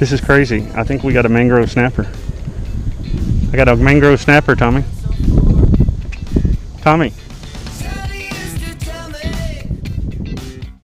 This is crazy. I think we got a mangrove snapper. I got a mangrove snapper, Tommy. Tommy.